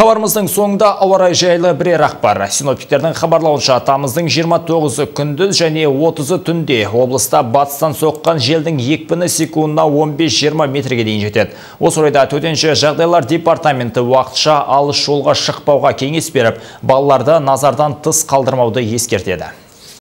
Хабарымыздың соңында ауарай жайлы бірер ақпар. Синоптиктердің хабарлауынша тамыздың 29-ы күндіз және 30-ы түнде облыста батыстан соққан желдің екпіні секундына 15-20 метрге дейін жетеді. Осы орайда төтенше жағдайлар департаменті уақытша алыс жолға шықпауға кеңес беріп, балаларды назардан тыс қалдырмауды ескертеді.